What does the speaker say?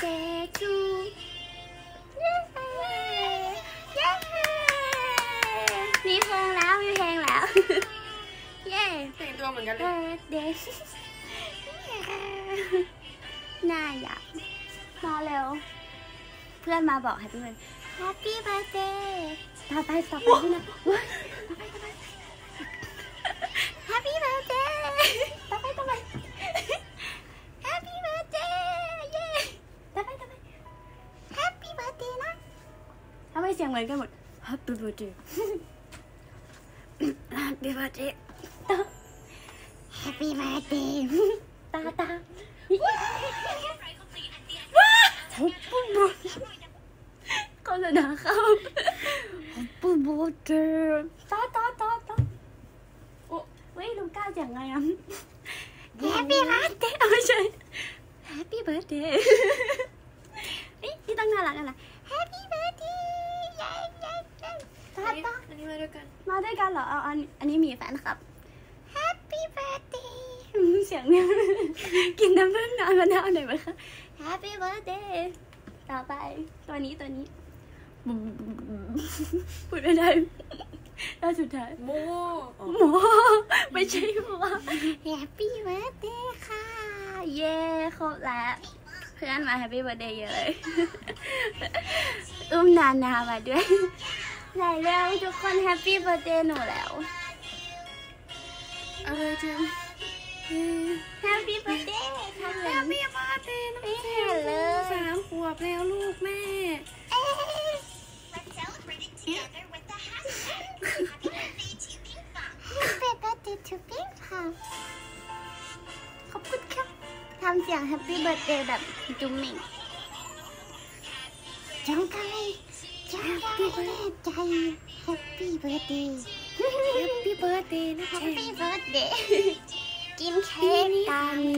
birthday to เย้เย้มีเพลงแล้วมีเพลงแล้วเย้แต่งตัวเหมือนกันเลย birthday น่าอยากมาเร็ว เพื่อนมาบอก Happy birthday Happy birthday ต่อไปต่อไปพี่นะ บิร์ดเดย์ตาตาตาตาโอ้เว้ยลุงก้าวอย่างไงอะ Happy birthday เอาไม่ใช่ Happy birthday เฮ้ยนี่ต้องน่ารักกันนะ Happy birthday เย้เย้เย้ตา อันนี้ ตา อันนี้ มาด้วยกัน มาด้วยกันเหรอเอาอันอันนี้มีแฟนครับ Happy birthday อืมเสียงเนี่ยกินน้ำผึ้งนอนมาแล้วหน่อยไหมคะ Happy birthday ต่อไปตัวนี้ตัวนี้บุมบุมบุมพูดไม่ได้แล้วสุดท้ายโมอ๋อหมอไม่ใช่หมอ Happy birthday ค่ะ เย้ครบแล้วเพื่อนมา Happy birthday เยอะเลย อุ้มนานามาด้วย ไหนแล้วทุกคน Happy birthday หนูแล้วอะไรจัง Happy birthday ทำแฮแล้วปปี้บาร์เดย์น้องไม่เจเห็นเลยสามขวบแล้วลูกแม่เอ๊ะ Let's celebrate it together with the hashtag Happy Birthday to Bing Bong. Happy birthday to Pink ค่ะขอบคุณครับทำเสียง Happy birthday แบบจุ๊มหมิงจงกะเลย จงกะเลยใจ Happy birthday Happy birthday นะเจ Happy birthday กินเค้ก ปีนี้กัสานมขวบแล้วสามขวบแล้